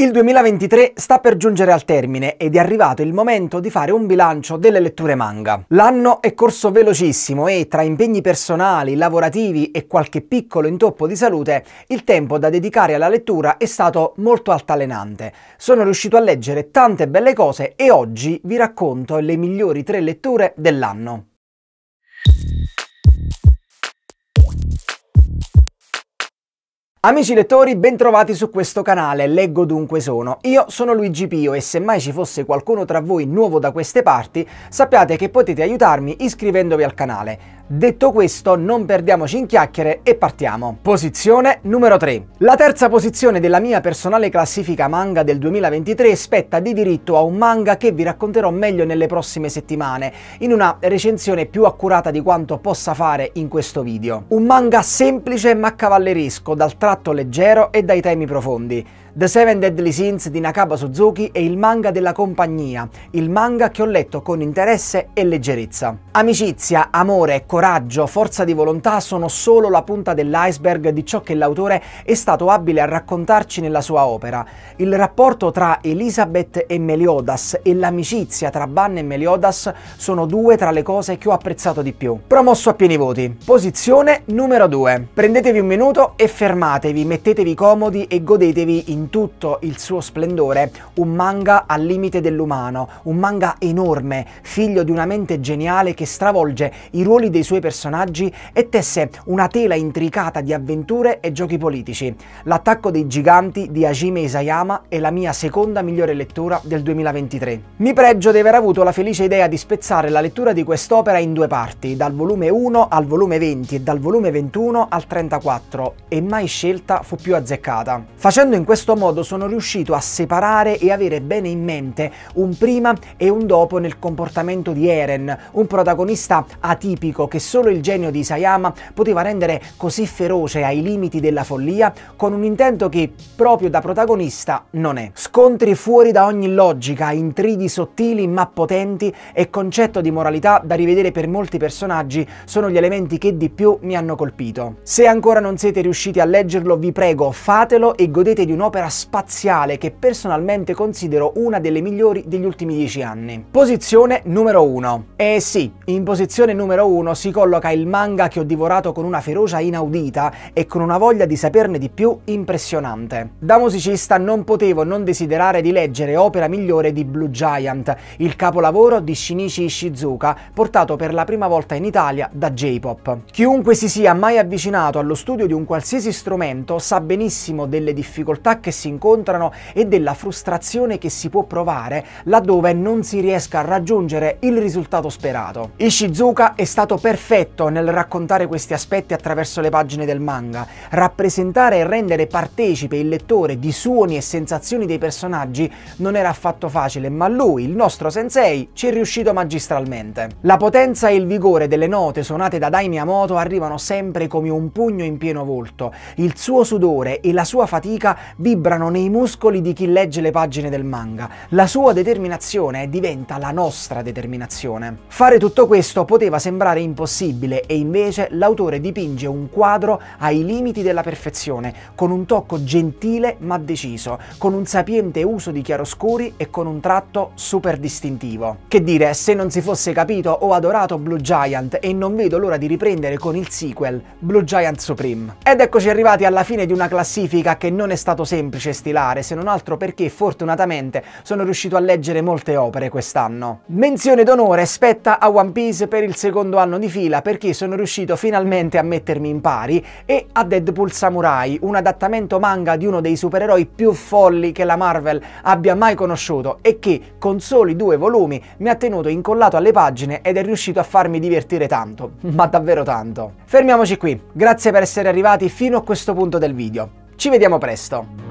Il 2023 sta per giungere al termine ed è arrivato il momento di fare un bilancio delle letture manga. L'anno è corso velocissimo e tra impegni personali, lavorativi e qualche piccolo intoppo di salute, il tempo da dedicare alla lettura è stato molto altalenante. Sono riuscito a leggere tante belle cose e oggi vi racconto le migliori tre letture dell'anno. Amici lettori, bentrovati su questo canale Leggo Dunque Sono. Io sono Luigi Pio e se mai ci fosse qualcuno tra voi nuovo da queste parti, sappiate che potete aiutarmi iscrivendovi al canale. Detto questo, non perdiamoci in chiacchiere e partiamo. Posizione numero 3. La terza posizione della mia personale classifica manga del 2023 spetta di diritto a un manga che vi racconterò meglio nelle prossime settimane, in una recensione più accurata di quanto possa fare in questo video. Un manga semplice ma cavalleresco, dal tratto leggero e dai temi profondi. The Seven Deadly Sins di Nakaba Suzuki è il manga della compagnia, il manga che ho letto con interesse e leggerezza. Amicizia, amore, coraggio, forza di volontà sono solo la punta dell'iceberg di ciò che l'autore è stato abile a raccontarci nella sua opera. Il rapporto tra Elizabeth e Meliodas e l'amicizia tra Ban e Meliodas sono due tra le cose che ho apprezzato di più. Promosso a pieni voti. Posizione numero 2. Prendetevi un minuto e fermatevi, mettetevi comodi e godetevi in tutto il suo splendore un manga al limite dell'umano, un manga enorme, figlio di una mente geniale che stravolge i ruoli dei suoi personaggi e tesse una tela intricata di avventure e giochi politici. L'attacco dei giganti di Hajime Isayama è la mia seconda migliore lettura del 2023. Mi pregio di aver avuto la felice idea di spezzare la lettura di quest'opera in due parti, dal volume 1 al volume 20 e dal volume 21 al 34, e mai scelta fu più azzeccata. Facendo in questo modo sono riuscito a separare e avere bene in mente un prima e un dopo nel comportamento di Eren, un protagonista atipico che solo il genio di Isayama poteva rendere così feroce ai limiti della follia con un intento che proprio da protagonista non è. Scontri fuori da ogni logica, intrighi sottili ma potenti e concetto di moralità da rivedere per molti personaggi sono gli elementi che di più mi hanno colpito. Se ancora non siete riusciti a leggerlo vi prego fatelo e godete di un'opera spaziale che personalmente considero una delle migliori degli ultimi dieci anni. Posizione numero 1. Eh sì, in posizione numero 1 si colloca il manga che ho divorato con una ferocia inaudita e con una voglia di saperne di più impressionante. Da musicista non potevo non desiderare di leggere opera migliore di Blue Giant, il capolavoro di Shinichi Ishizuka, portato per la prima volta in Italia da J-pop. Chiunque si sia mai avvicinato allo studio di un qualsiasi strumento sa benissimo delle difficoltà che si incontrano e della frustrazione che si può provare laddove non si riesca a raggiungere il risultato sperato. Ishizuka è stato perfetto nel raccontare questi aspetti attraverso le pagine del manga, rappresentare e rendere partecipe il lettore di suoni e sensazioni dei personaggi non era affatto facile, ma lui, il nostro sensei, ci è riuscito magistralmente. La potenza e il vigore delle note suonate da Dai Miyamoto arrivano sempre come un pugno in pieno volto, il suo sudore e la sua fatica vibrano vibrano nei muscoli di chi legge le pagine del manga. La sua determinazione diventa la nostra determinazione. Fare tutto questo poteva sembrare impossibile e invece l'autore dipinge un quadro ai limiti della perfezione, con un tocco gentile ma deciso, con un sapiente uso di chiaroscuri e con un tratto super distintivo. Che dire, se non si fosse capito ho adorato Blue Giant e non vedo l'ora di riprendere con il sequel, Blue Giant Supreme. Ed eccoci arrivati alla fine di una classifica che non è stato semplice semplice stilare, se non altro perché fortunatamente sono riuscito a leggere molte opere quest'anno. Menzione d'onore spetta a One Piece per il secondo anno di fila perché sono riuscito finalmente a mettermi in pari e a Deadpool Samurai, un adattamento manga di uno dei supereroi più folli che la Marvel abbia mai conosciuto e che con soli due volumi mi ha tenuto incollato alle pagine ed è riuscito a farmi divertire tanto, ma davvero tanto. Fermiamoci qui, grazie per essere arrivati fino a questo punto del video. Ci vediamo presto!